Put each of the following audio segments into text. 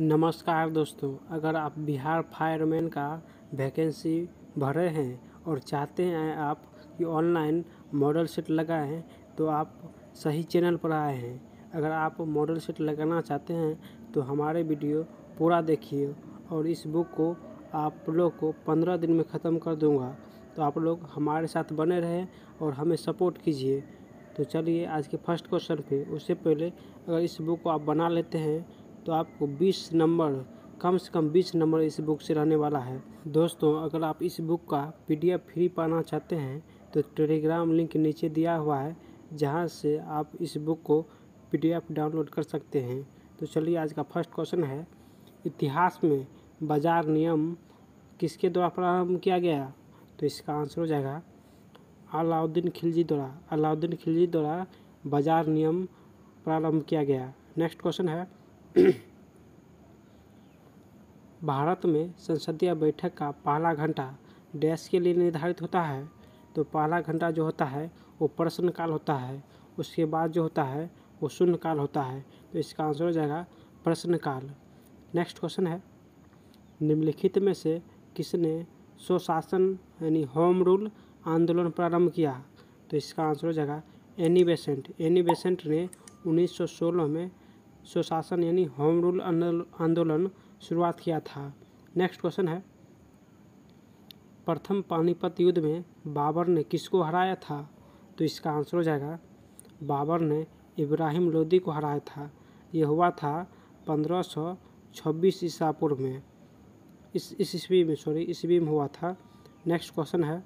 नमस्कार दोस्तों, अगर आप बिहार फायरमैन का वैकेंसी भरे हैं और चाहते हैं आप कि ऑनलाइन मॉडल सेट लगाएँ तो आप सही चैनल पर आए हैं। अगर आप मॉडल सेट लगाना चाहते हैं तो हमारे वीडियो पूरा देखिए और इस बुक को आप लोग को पंद्रह दिन में ख़त्म कर दूँगा। तो आप लोग हमारे साथ बने रहें और हमें सपोर्ट कीजिए। तो चलिए आज के फ़र्स्ट क्वेश्चन पे, उससे पहले अगर इस बुक को आप बना लेते हैं तो आपको 20 नंबर, कम से कम 20 नंबर इस बुक से रहने वाला है। दोस्तों, अगर आप इस बुक का पीडीएफ फ्री पाना चाहते हैं तो टेलीग्राम लिंक नीचे दिया हुआ है, जहाँ से आप इस बुक को पीडीएफ डाउनलोड कर सकते हैं। तो चलिए, आज का फ़र्स्ट क्वेश्चन है, इतिहास में बाज़ार नियम किसके द्वारा प्रारंभ किया गया? तो इसका आंसर हो जाएगा, अलाउद्दीन खिलजी द्वारा। अलाउद्दीन खिलजी द्वारा बाज़ार नियम प्रारंभ किया गया। नेक्स्ट क्वेश्चन है भारत में संसदीय बैठक का पहला घंटा डैश के लिए निर्धारित होता है। तो पहला घंटा जो होता है, वो प्रश्नकाल होता है। उसके बाद जो होता है, वो शून्यकाल होता है। तो इसका आंसर हो जाएगा प्रश्नकाल। नेक्स्ट क्वेश्चन है। निम्नलिखित में से किसने स्वशासन यानी होम रूल आंदोलन प्रारंभ किया? तो इसका आंसर हो जाएगा एनी बेसेंट। एनी बेसेंट ने 1916 में स्वशासन यानी होम रूल आंदोलन शुरुआत किया था। नेक्स्ट क्वेश्चन है, प्रथम पानीपत युद्ध में बाबर ने किसको हराया था? तो इसका आंसर हो जाएगा, बाबर ने इब्राहिम लोदी को हराया था। यह हुआ था 1526 ईसा पूर्व में। इस इस ईस्वी में सॉरी ईस्वी में हुआ था। नेक्स्ट क्वेश्चन है,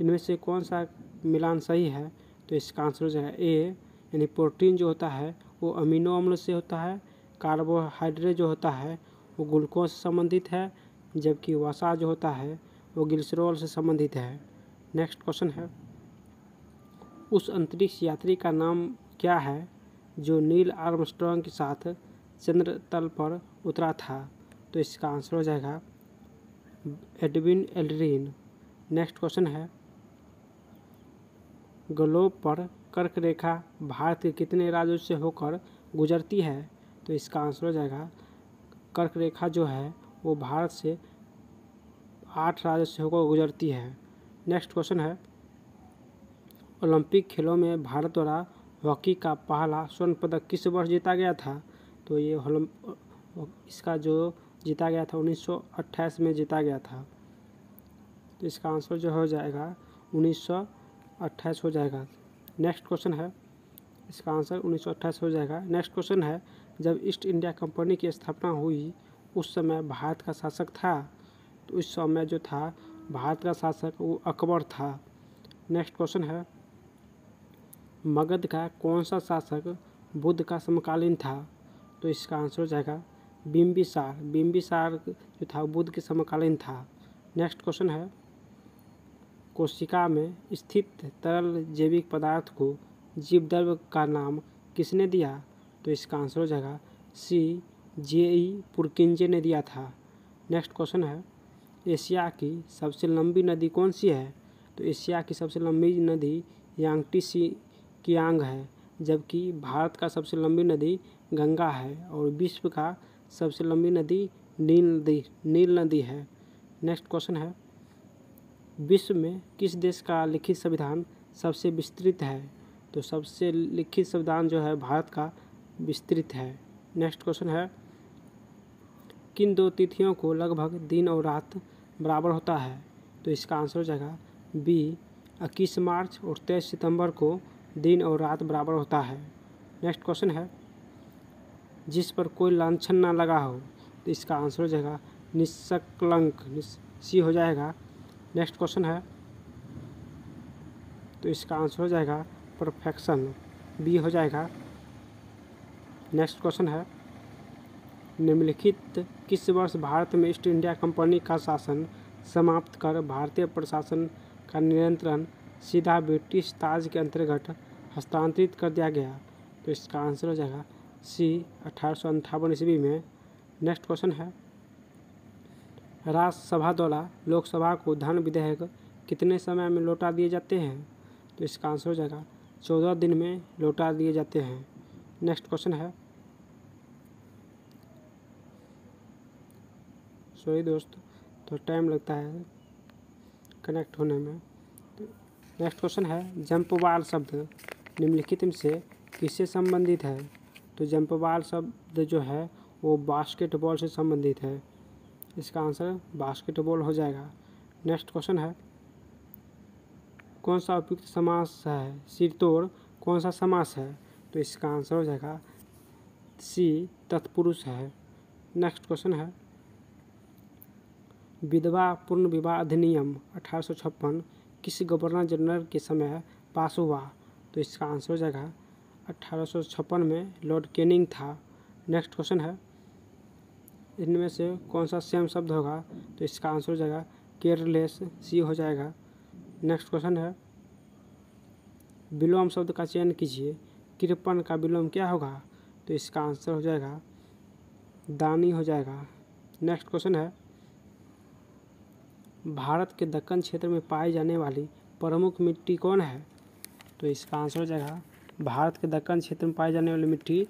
इनमें से कौन सा मिलान सही है? तो इसका आंसर हो जाएगा ए, यानी प्रोटीन जो होता है वो अमीनो अम्ल से होता है, कार्बोहाइड्रेट जो होता है, वो ग्लूकोज से संबंधित है, जबकि वसा जो होता है, वो ग्लिसरॉल से संबंधित है। नेक्स्ट क्वेश्चन है। उस अंतरिक्ष यात्री का नाम क्या है, जो नील आर्मस्ट्रॉन्ग के साथ चंद्र तल पर उतरा था? तो इसका आंसर हो जाएगा, एडविन एल्ड्रीन। नेक्स्ट क्वेश्चन है, ग्लोब पर कर्क रेखा भारत के कितने राज्यों से होकर गुजरती है? तो इसका आंसर हो जाएगा, कर्क रेखा जो है, वो भारत से आठ राज्यों से होकर गुजरती है। नेक्स्ट क्वेश्चन है। ओलंपिक खेलों में भारत द्वारा हॉकी का पहला स्वर्ण पदक किस वर्ष जीता गया था? तो ये इसका जो जीता गया था 1928 में जीता गया था। तो इसका आंसर जो हो जाएगा 1928 हो जाएगा। नेक्स्ट क्वेश्चन है। इसका आंसर उन्नीस सौ अट्ठाईस हो जाएगा। नेक्स्ट क्वेश्चन है, जब ईस्ट इंडिया कंपनी की स्थापना हुई, उस समय भारत का शासक था। तो उस समय जो था, भारत का शासक वो अकबर था। नेक्स्ट क्वेश्चन है, मगध का कौन सा शासक बुद्ध का समकालीन था? तो इसका आंसर हो जाएगा बिम्बिसार बिम्बिसार जो था बुद्ध के समकालीन था। नेक्स्ट क्वेश्चन है कोशिका में स्थित तरल जैविक पदार्थ को जीव द्रव्य का नाम किसने दिया? तो इसका आंसर हो जाएगा सी. जे. ई. पुरकिंजे ने दिया था। नेक्स्ट क्वेश्चन है, एशिया की सबसे लंबी नदी कौन सी है? तो एशिया की सबसे लंबी नदी यांगटी सी कियांग है, जबकि भारत का सबसे लंबी नदी गंगा है और विश्व का सबसे लंबी नदी नील नदी नील नदी है। नेक्स्ट क्वेश्चन है विश्व में किस देश का लिखित संविधान सबसे विस्तृत है? तो सबसे लिखित संविधान जो है भारत का विस्तृत है। नेक्स्ट क्वेश्चन है, किन दो तिथियों को लगभग दिन और रात बराबर होता है? तो इसका आंसर हो जाएगा बी इक्कीस मार्च और तेईस सितंबर को दिन और रात बराबर होता है। नेक्स्ट क्वेश्चन है, जिस पर कोई लाछन ना लगा हो? तो इसका आंसर हो जाएगा निष्कलंक सी हो जाएगा नेक्स्ट क्वेश्चन है। तो इसका आंसर हो जाएगा परफेक्शन बी हो जाएगा। नेक्स्ट क्वेश्चन है, निम्नलिखित किस वर्ष भारत में ईस्ट इंडिया कंपनी का शासन समाप्त कर भारतीय प्रशासन का नियंत्रण सीधा ब्रिटिश ताज के अंतर्गत हस्तांतरित कर दिया गया? तो इसका आंसर हो जाएगा सी अठारह ईस्वी में। नेक्स्ट क्वेश्चन है राज्यसभा द्वारा लोकसभा को धन विधेयक कितने समय में लौटा दिए जाते हैं? तो इसका आंसर हो जाएगा, चौदह दिन में लौटा दिए जाते हैं। नेक्स्ट क्वेश्चन है। सॉरी दोस्त तो टाइम लगता है कनेक्ट होने में। नेक्स्ट क्वेश्चन है, जंपवाल शब्द निम्नलिखित में से किससे संबंधित है? तो जंपवाल शब्द जो है, वो बास्केटबॉल से संबंधित है। इसका आंसर बास्केटबॉल हो जाएगा। नेक्स्ट क्वेश्चन है, कौन सा उपयुक्त समास है? सिरतोड़ कौन सा समास है? तो इसका आंसर हो जाएगा सी तत्पुरुष है। नेक्स्ट क्वेश्चन है, विधवा पूर्ण विवाह अधिनियम अठारह किस गवर्नर जनरल के समय पास हुआ? तो इसका आंसर हो जाएगा, अठारह सौ छप्पन में लॉर्ड केनिंग था। नेक्स्ट क्वेश्चन है इनमें से कौन सा सेम शब्द होगा? तो इसका आंसर हो जाएगा केयरलेस सी हो जाएगा। नेक्स्ट क्वेश्चन है, विलोम शब्द का चयन कीजिए। कृपन का विलोम क्या होगा? तो इसका आंसर हो जाएगा, दानी हो जाएगा। नेक्स्ट क्वेश्चन है, भारत के दक्कन क्षेत्र में पाई जाने वाली प्रमुख मिट्टी कौन है? तो इसका आंसर हो जाएगा, भारत के दक्कन क्षेत्र में पाई जाने वाली मिट्टी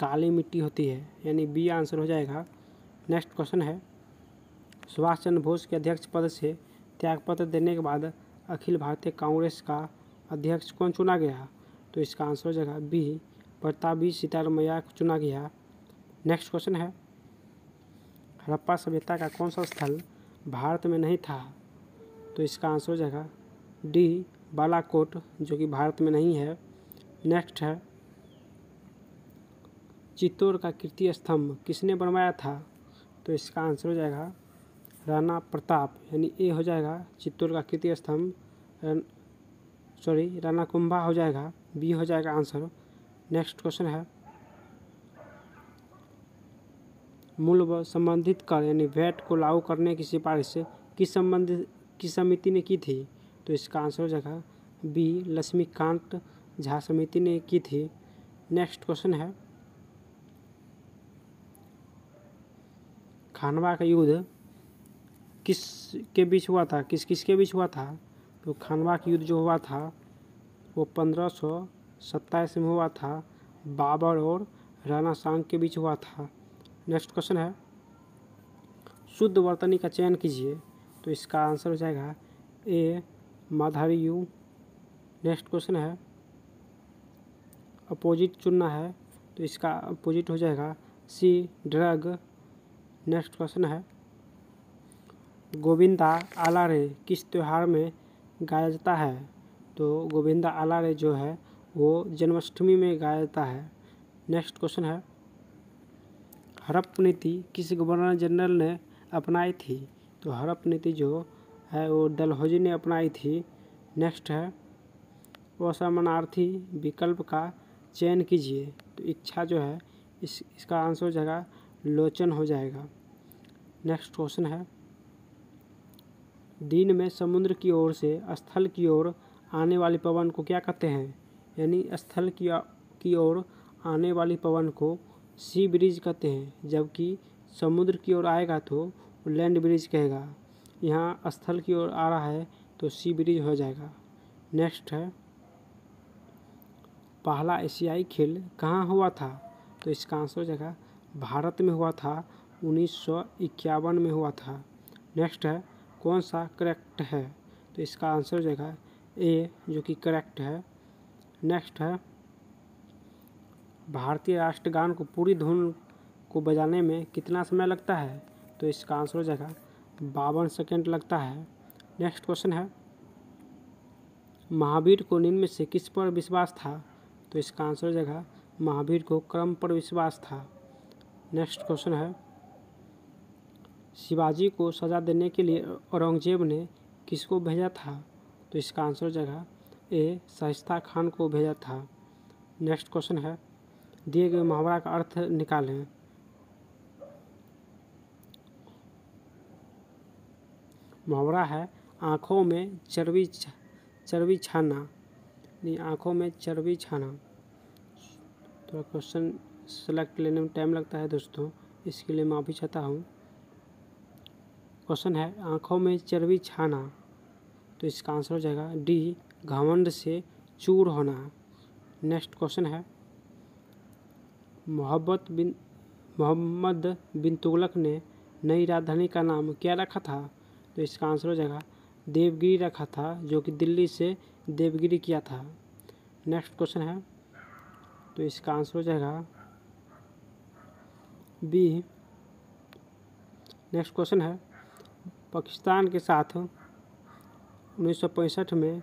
काली मिट्टी होती है, यानी बी आंसर हो जाएगा नेक्स्ट क्वेश्चन है। सुभाष चंद्र बोस के अध्यक्ष पद से त्यागपत्र देने के बाद अखिल भारतीय कांग्रेस का अध्यक्ष कौन चुना गया? तो इसका आंसर हो जाएगा बी, प्रतापी सीतारमैया चुना गया। नेक्स्ट क्वेश्चन है, हड़प्पा सभ्यता का कौन सा स्थल भारत में नहीं था? तो इसका आंसर हो जाएगा डी, बालाकोट, जो कि भारत में नहीं है। नेक्स्ट है, चित्तौड़ का कीर्ति स्तंभ किसने बनवाया था? तो इसका आंसर हो जाएगा राणा प्रताप, यानी ए हो जाएगा चित्तौड़ का कीर्ति स्तंभ सॉरी राणा कुंभा हो जाएगा बी हो जाएगा आंसर नेक्स्ट क्वेश्चन है। मूल व संबंधित कर, यानी वैट को लागू करने की सिफारिश किस संबंधित किस समिति ने की थी? तो इसका आंसर हो जाएगा बी लक्ष्मीकांत झा समिति ने की थी। नेक्स्ट क्वेश्चन है। खानवा का युद्ध किस के बीच हुआ था? किस किस के बीच हुआ था? तो खानवा का युद्ध जो हुआ था, वो पंद्रह सौ सत्ताईस में हुआ था। बाबर और राणा सांग के बीच हुआ था। नेक्स्ट क्वेश्चन है। शुद्ध वर्तनी का चयन कीजिए। तो इसका आंसर हो जाएगा ए माधारी यू। नेक्स्ट क्वेश्चन है। अपोजिट चुनना है। तो इसका अपोजिट हो जाएगा सी ड्रग नेक्स्ट क्वेश्चन है। गोविंदा आला रे किस त्यौहार में गाया जाता है? तो गोविंदा आला रे जो है, वो जन्माष्टमी में गाया जाता है। नेक्स्ट क्वेश्चन है। हड़प नीति किस गवर्नर जनरल ने अपनाई थी? तो हड़प नीति जो है, वो डलहौजी ने अपनाई थी। नेक्स्ट है। असमानार्थी विकल्प का चयन कीजिए। तो इच्छा जो है, इस, इसका आंसर हो जाएगा लोचन हो जाएगा। नेक्स्ट क्वेश्चन है। दिन में समुद्र की ओर से स्थल की ओर आने वाली पवन को क्या कहते हैं? यानी स्थल की की ओर आने वाली पवन को सी ब्रिज कहते हैं, जबकि समुद्र की ओर आएगा तो लैंड ब्रिज कहेगा। यहाँ स्थल की ओर आ रहा है तो सी ब्रिज हो जाएगा। नेक्स्ट है। पहला एशियाई खेल कहाँ हुआ था? तो इसका आंसर हो जाएगा भारत में हुआ था, उन्नीस सौ इक्यावन में हुआ था। नेक्स्ट है, कौन सा करेक्ट है? तो इसका आंसर हो जाएगा ए जो कि करेक्ट है। नेक्स्ट है, भारतीय राष्ट्रगान को पूरी धुन को बजाने में कितना समय लगता है? तो इसका आंसर हो जाएगा बावन सेकेंड लगता है। नेक्स्ट क्वेश्चन है, महावीर को निम्न में से किस पर विश्वास था? तो इसका आंसर हो जाएगा, महावीर को क्रम पर विश्वास था। नेक्स्ट क्वेश्चन है। शिवाजी को सजा देने के लिए औरंगज़ेब ने किसको भेजा था? तो इसका आंसर जगह ए, शाइस्ता खान को भेजा था। नेक्स्ट क्वेश्चन है। दिए गए मुहावरा का अर्थ निकालें। मुहावरा है, आँखों में चर्बी चर्बी छाना। नहीं, आँखों में चर्बी छाना। तो क्वेश्चन सेलेक्ट लेने में टाइम लगता है दोस्तों। इसके लिए माफ़ी चाहता हूँ। क्वेश्चन है, आँखों में चर्बी छाना। तो इसका आंसर हो जाएगा डी घमंड से चूर होना। नेक्स्ट क्वेश्चन है, मोहब्बत बिन, मोहम्मद बिन तुगलक ने नई राजधानी का नाम क्या रखा था? तो इसका आंसर हो जाएगा, देवगिरी रखा था, जो कि दिल्ली से देवगिरी किया था। नेक्स्ट क्वेश्चन है तो इसका आंसर हो जाएगा बी नेक्स्ट क्वेश्चन है। पाकिस्तान के साथ उन्नीस सौ पैंसठ में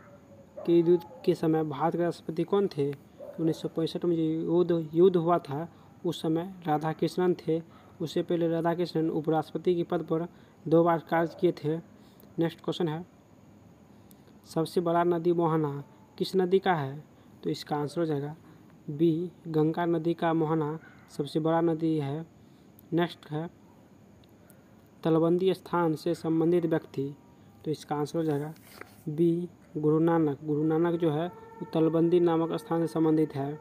के युद्ध के समय भारत के राष्ट्रपति कौन थे? उन्नीस सौ पैंसठ में जो युद्ध युद्ध हुआ था, उस समय राधा कृष्णन थे। उससे पहले राधा कृष्णन उपराष्ट्रपति के पद पर दो बार कार्य किए थे। नेक्स्ट क्वेश्चन है। सबसे बड़ा नदी मोहना किस नदी का है? तो इसका आंसर हो जाएगा। बी गंगा नदी का मोहना सबसे बड़ा नदी है। नेक्स्ट है, तलबंदी स्थान से संबंधित व्यक्ति तो इसका आंसर हो जाएगा बी गुरु नानक। गुरु नानक जो है, वो तलबंदी नामक स्थान से संबंधित है।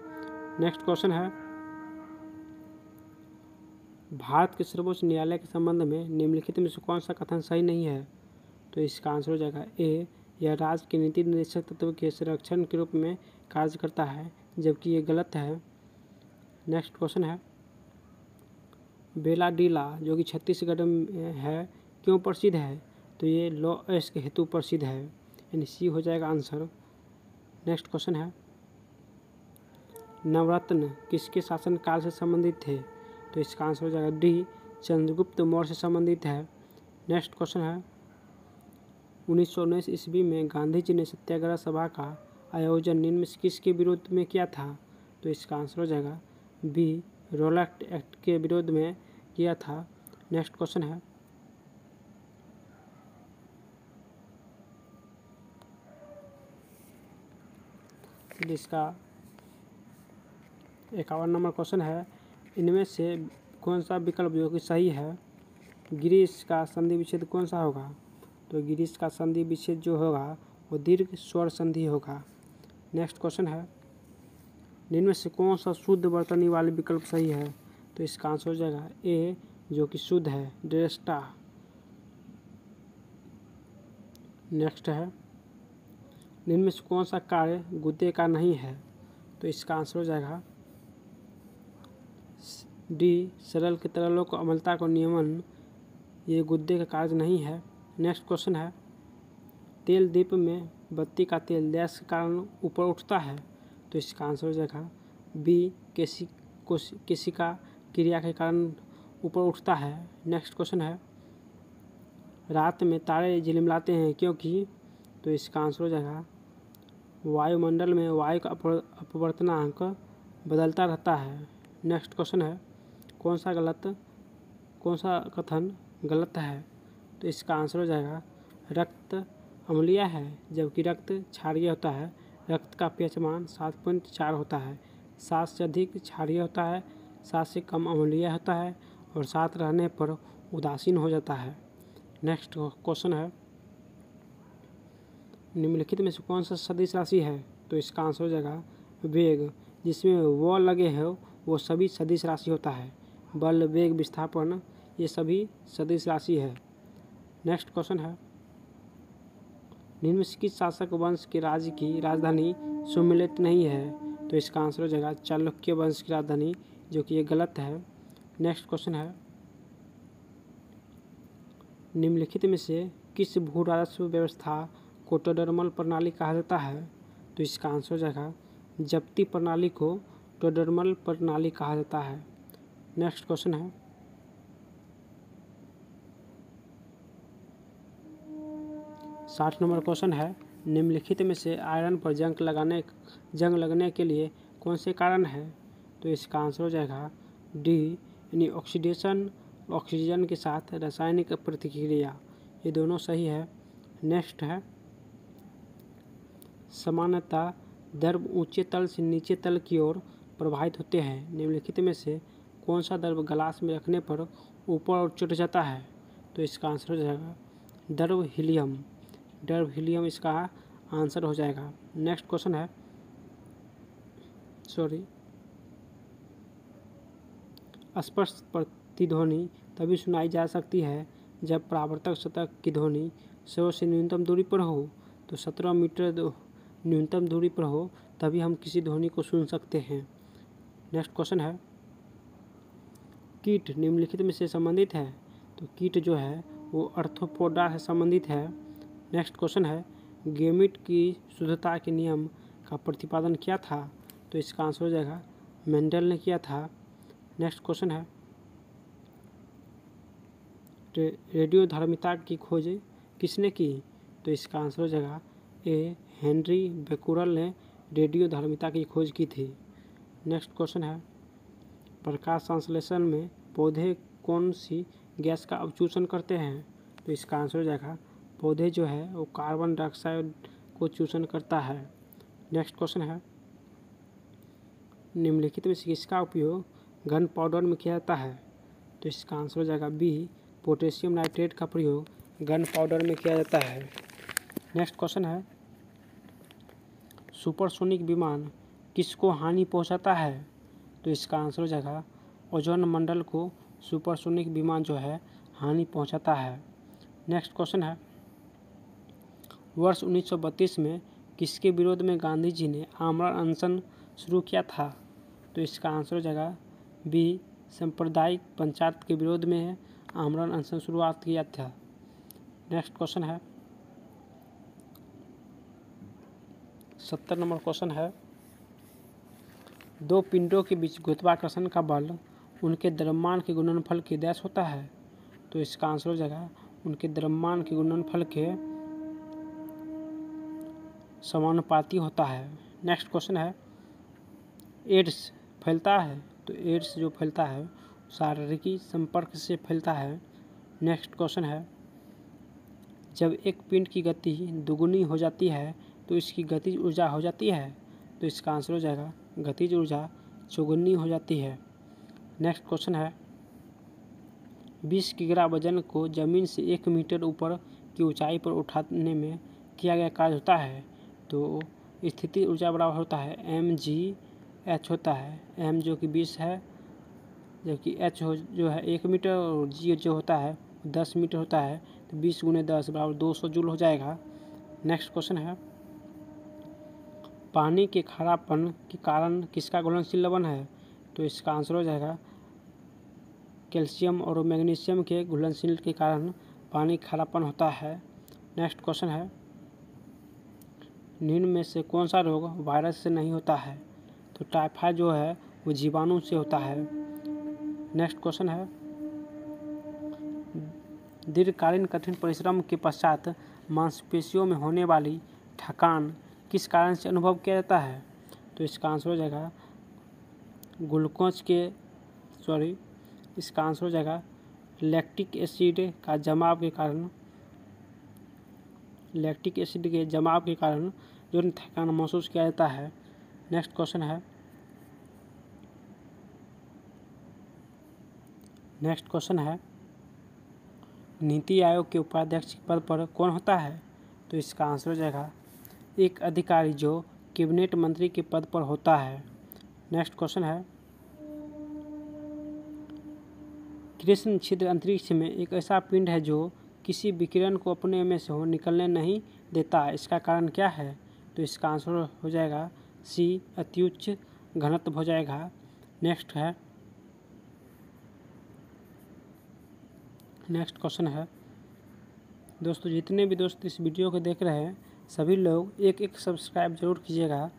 नेक्स्ट क्वेश्चन है, भारत के सर्वोच्च न्यायालय के संबंध में निम्नलिखित में से कौन सा कथन सही नहीं है? तो इसका आंसर हो जाएगा ए यह राज्य के नीति निर्देशक तत्व के संरक्षण के रूप में कार्य करता है, जबकि ये गलत है। नेक्स्ट क्वेश्चन है बेला डीला जो कि छत्तीसगढ़ में है, क्यों प्रसिद्ध है? तो ये लॉ के हेतु प्रसिद्ध है। यानी सी हो जाएगा आंसर। नेक्स्ट क्वेश्चन है। नवरत्न किसके शासन काल से संबंधित थे? तो इसका आंसर हो जाएगा डी, चंद्रगुप्त मौर्य से संबंधित है। नेक्स्ट क्वेश्चन है। उन्नीस सौ उन्नीस ईस्वी में गांधी जी ने सत्याग्रह सभा का आयोजन निम्न किसके विरोध में किया था? तो इसका आंसर हो जाएगा बी रोलैक्ट एक्ट के विरोध में किया था। नेक्स्ट क्वेश्चन है। जिसका इक्यावन नंबर क्वेश्चन है, इनमें से कौन सा विकल्प जो कि सही है गिरीश का संधि विच्छेद कौन सा होगा? तो गिरीश का संधि विच्छेद जो होगा, वो दीर्घ स्वर संधि होगा। नेक्स्ट क्वेश्चन है। निम्न से कौन सा शुद्ध बर्तनी वाले विकल्प सही है? तो इसका आंसर हो जाएगा ए, जो कि शुद्ध है ड्रेस्टा नेक्स्ट है निम्न से कौन सा कार्य गुद्दे का नहीं है? तो इसका आंसर हो जाएगा डी, सरल के तरलों को अमलता को नियमन, ये गुद्दे का कार्य नहीं है। नेक्स्ट क्वेश्चन है, तेल दीप में बत्ती का तेल गैस के कारण ऊपर उठता है। तो इसका आंसर हो जाएगा बी किसी किसी का क्रिया के कारण ऊपर उठता है। नेक्स्ट क्वेश्चन है। रात में तारे झिलमिलाते हैं क्योंकि तो इसका आंसर हो जाएगा, वायुमंडल में वायु का अपवर्तनांक बदलता रहता है। नेक्स्ट क्वेश्चन है। कौन सा गलत कौन सा कथन गलत है? तो इसका आंसर हो जाएगा, रक्त अम्लीय है, जबकि रक्त क्षारीय होता है। रक्त का पीएच मान सात पॉइंट चार होता है। सात से अधिक क्षारीय होता है, सात से कम अम्लीय होता है और सात रहने पर उदासीन हो जाता है। नेक्स्ट क्वेश्चन है। निम्नलिखित में से कौन सा सदिश राशि है? तो इसका आंसर हो जाएगा वेग। जिसमें वो लगे हो, वो सभी सदिश राशि होता है। बल, वेग, विस्थापन, ये सभी सदिश राशि है। नेक्स्ट क्वेश्चन है। निम्नलिखित शासक वंश के राज्य की राजधानी सुमिलित नहीं है। तो इसका आंसर हो जाएगा चालुक्य वंश की राजधानी, जो कि ये गलत है। नेक्स्ट क्वेश्चन है। निम्नलिखित में से किस भू राजस्व व्यवस्था को टोडरमल प्रणाली कहा जाता है? तो इसका आंसर हो जाएगा जब्ती प्रणाली को टोडरमल प्रणाली कहा जाता है। नेक्स्ट क्वेश्चन है। साठ नंबर क्वेश्चन है, निम्नलिखित में से आयरन पर जंग लगाने, जंग लगने के लिए कौन से कारण है? तो इसका आंसर हो जाएगा डी, यानी ऑक्सीडेशन ऑक्सीजन के साथ रासायनिक प्रतिक्रिया। ये दोनों सही है। नेक्स्ट है सामान्यतः द्रव ऊँचे तल से नीचे तल की ओर प्रवाहित होते हैं। निम्नलिखित में से कौन सा द्रव ग्लास में रखने पर ऊपर और चढ़ जाता है? तो इसका आंसर हो जाएगा द्रव हीलियम। डर हीलियम इसका आंसर हो जाएगा। नेक्स्ट क्वेश्चन है। सॉरी। स्पर्श प्रतिध्वनि तभी सुनाई जा सकती है जब प्रावर्तक सतह की ध्वनि सौ से न्यूनतम दूरी पर हो। तो सत्रह मीटर न्यूनतम दूरी पर हो तभी हम किसी ध्वनि को सुन सकते हैं। नेक्स्ट क्वेश्चन है। कीट निम्नलिखित में से संबंधित है। तो कीट जो है वो अर्थोपोडा से संबंधित है। नेक्स्ट क्वेश्चन है गेमिट की शुद्धता के नियम का प्रतिपादन किया था? तो इसका आंसर हो जाएगा मेंडल ने किया था। नेक्स्ट क्वेश्चन है रेडियो धर्मिता की खोज किसने की? तो इसका आंसर हो जाएगा ए हेनरी बेकुरल ने रेडियो धर्मिता की खोज की थी। नेक्स्ट क्वेश्चन है, प्रकाश संश्लेषण में पौधे कौन सी गैस का अवचूषण करते हैं? तो इसका आंसर हो जाएगा पौधे जो है, वो कार्बन डाइऑक्साइड को चूषण करता है। नेक्स्ट क्वेश्चन है। निम्नलिखित में से किसका उपयोग गन पाउडर में किया जाता है। तो इसका आंसर हो जाएगा बी पोटेशियम नाइट्रेट का प्रयोग गन पाउडर में किया जाता है। नेक्स्ट क्वेश्चन है। सुपरसोनिक विमान किसको हानि पहुंचाता है? तो इसका आंसर हो जाएगा, ओजोन मंडल को सुपरसोनिक विमान जो है, हानि पहुंचाता है। नेक्स्ट क्वेश्चन है। वर्ष 1932 में किसके विरोध में गांधी जी ने आमरण अनशन शुरू किया था? तो इसका आंसर हो जाएगा बी, सांप्रदायिक पंचायत के विरोध में है आमरण अनशन शुरुआत किया था। नेक्स्ट क्वेश्चन है। सत्तर नंबर क्वेश्चन है। दो पिंडों के बीच गुरुत्वाकर्षण का बल उनके द्रव्यमान के गुणनफल के डैश होता है। तो इसका आंसर हो जाएगा उनके द्रव्यमान के गुणनफल के समानुपाती होता है। नेक्स्ट क्वेश्चन है, एड्स फैलता है तो एड्स जो फैलता है, शारीरिकी संपर्क से फैलता है। नेक्स्ट क्वेश्चन है, जब एक पिंड की गति दुगुनी हो जाती है तो इसकी गतिज ऊर्जा हो जाती है तो इसका आंसर हो जाएगा गतिज ऊर्जा चौगुनी हो जाती है। नेक्स्ट क्वेश्चन है, बीस किग्रा वज़न को ज़मीन से एक मीटर ऊपर की ऊंचाई पर उठाने में किया गया कार्य होता है। तो स्थिति ऊर्जा बराबर होता है एम जी एच होता है। एम जो कि बीस है जबकि एच हो, जो है एक मीटर और जी जो होता है दस मीटर होता है तो बीस गुने दस बराबर दो सौ जूल हो जाएगा। नेक्स्ट क्वेश्चन है। पानी के खारापन के कारण किसका घुलनशील लवण है? तो इसका आंसर हो जाएगा। कैल्शियम और मैग्नीशियम के घुलनशील के कारण पानी खारापन होता है। नेक्स्ट क्वेश्चन है। निम्न में से कौन सा रोग वायरस से नहीं होता है? तो टाइफाइड जो है, वो जीवाणु से होता है। नेक्स्ट क्वेश्चन है। दीर्घकालीन कठिन परिश्रम के पश्चात मांसपेशियों में होने वाली थकान किस कारण से अनुभव किया जाता है? तो इसका आंसर हो जाएगा ग्लूकोज के, सॉरी, इसका आंसर हो जाएगा लैक्टिक एसिड का जमाव के कारण लैक्टिक एसिड के जमाव के कारण जो थकान महसूस किया जाता है। नेक्स्ट क्वेश्चन है। नेक्स्ट क्वेश्चन है। नीति आयोग के उपाध्यक्ष पद पर कौन होता है? तो इसका आंसर हो जाएगा एक अधिकारी जो कैबिनेट मंत्री के पद पर होता है। नेक्स्ट क्वेश्चन है। कृष्ण छिद्र अंतरिक्ष में एक ऐसा पिंड है जो किसी विकिरण को अपने में से हो निकलने नहीं देता। इसका कारण क्या है? तो इसका आंसर हो जाएगा सी, अत्युच्च घनत्व हो जाएगा। नेक्स्ट है। नेक्स्ट क्वेश्चन है। दोस्तों, जितने भी दोस्त इस वीडियो को देख रहे हैं, सभी लोग एक एक सब्सक्राइब ज़रूर कीजिएगा,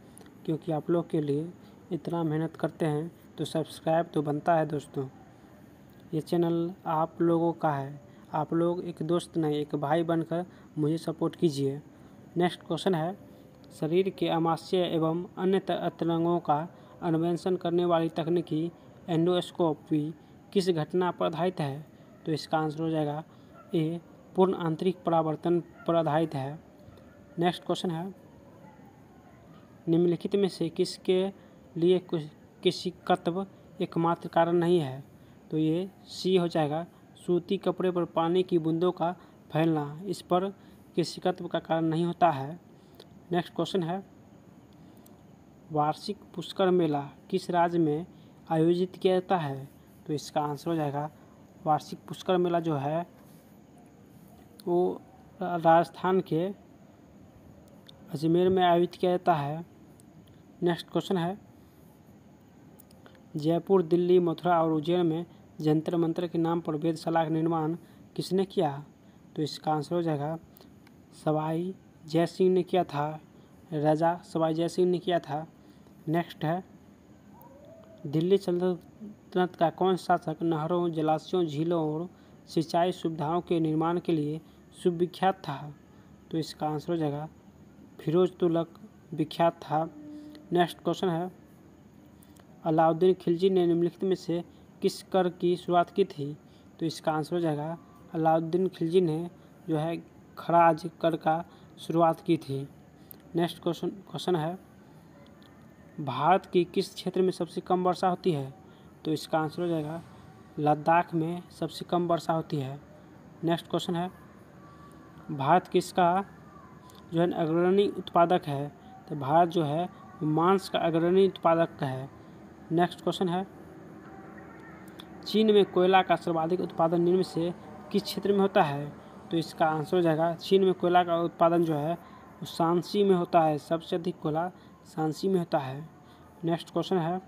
क्योंकि आप लोग के लिए इतना मेहनत करते हैं तो सब्सक्राइब तो बनता है दोस्तों। ये चैनल आप लोगों का है। आप लोग एक दोस्त नहीं, एक भाई बनकर मुझे सपोर्ट कीजिए। नेक्स्ट क्वेश्चन है, शरीर के अमाशय एवं अन्य तरंगों का अन्वेषण करने वाली तकनीकी एंडोस्कोपी किस घटना पर आधारित है? तो इसका आंसर हो जाएगा, ए, पूर्ण आंतरिक परावर्तन पर आधारित है। नेक्स्ट क्वेश्चन है, निम्नलिखित में से किसके लिए कुछ किसी कत्व एकमात्र कारण नहीं है? तो ये सी हो जाएगा सूती कपड़े पर पानी की बूंदों का फैलना, इस पर किसी कत्व का कारण नहीं होता है? नेक्स्ट क्वेश्चन है, वार्षिक पुष्कर मेला किस राज्य में आयोजित किया जाता है? तो इसका आंसर हो जाएगा, वार्षिक पुष्कर मेला जो है, वो राजस्थान के अजमेर में आयोजित किया जाता है। नेक्स्ट क्वेश्चन है, जयपुर, दिल्ली, मथुरा और उज्जैन में जंतर मंत्र के नाम पर वेदशाला का निर्माण किसने किया? तो इसका आंसर हो जाएगा, सवाई जय सिंह ने किया था। राजा सवाई जय सिंह ने किया था। नेक्स्ट है, दिल्ली सल्तनत का कौन शासक नहरों, जलाशयों, झीलों और सिंचाई सुविधाओं के निर्माण के लिए सुविख्यात था? तो इसका आंसर हो जाएगा फिरोज तुगलक विख्यात था। नेक्स्ट क्वेश्चन है, अलाउद्दीन खिलजी ने निम्नलिखित में से किस कर की शुरुआत की थी? तो इसका आंसर हो जाएगा अलाउद्दीन खिलजी ने जो है खराज कर का शुरुआत की थी। नेक्स्ट क्वेश्चन क्वेश्चन है, भारत की किस क्षेत्र में सबसे कम वर्षा होती है? तो इसका आंसर हो जाएगा लद्दाख में सबसे कम वर्षा होती है। नेक्स्ट क्वेश्चन है, भारत किसका जो है अग्रणी उत्पादक है? तो भारत जो है मांस का अग्रणी उत्पादक है। नेक्स्ट क्वेश्चन है चीन में कोयला का सर्वाधिक उत्पादन निम्न से किस क्षेत्र में होता है? तो इसका आंसर हो जाएगा, चीन में कोयला का उत्पादन जो है, वो सांसी में होता है। सबसे अधिक कोयला सांसी में होता है। नेक्स्ट क्वेश्चन है।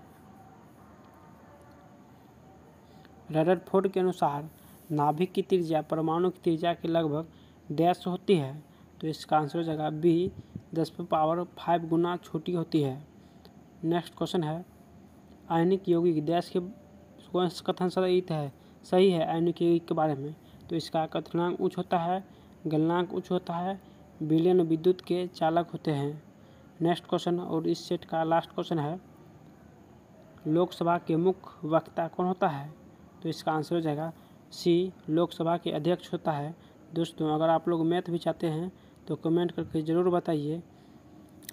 रदरफोर्ड के अनुसार नाभिक की त्रिज्या परमाणु की त्रिज्या के लगभग डैश होती है। तो इसका आंसर हो जाएगा बी, दस पावर फाइव गुना छोटी होती है। नेक्स्ट क्वेश्चन है, आयनिक यौगिक डैश के कथन सही है सही है आयनिक यौगिक के बारे में तो इसका कथनांक उच्च होता है गलनांक उच्च होता है विलयन विद्युत के चालक होते हैं नेक्स्ट क्वेश्चन और इस सेट का लास्ट क्वेश्चन है लोकसभा के मुख्य वक्ता कौन होता है तो इसका आंसर हो जाएगा सी लोकसभा के अध्यक्ष होता है दोस्तों अगर आप लोग मैथ भी चाहते हैं तो कमेंट करके ज़रूर बताइए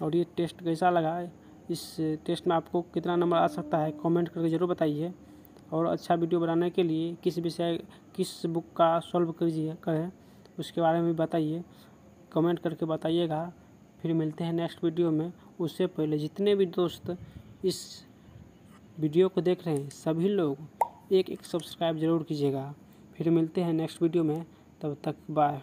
और ये टेस्ट कैसा लगा इस टेस्ट में आपको कितना नंबर आ सकता है कमेंट करके ज़रूर बताइए और अच्छा वीडियो बनाने के लिए किस विषय, किस बुक का सॉल्व कीजिए करें उसके बारे में बताइए। कमेंट करके बताइएगा। फिर मिलते हैं नेक्स्ट वीडियो में। उससे पहले जितने भी दोस्त इस वीडियो को देख रहे हैं, सभी लोग एक एक सब्सक्राइब ज़रूर कीजिएगा। फिर मिलते हैं नेक्स्ट वीडियो में। तब तक बाय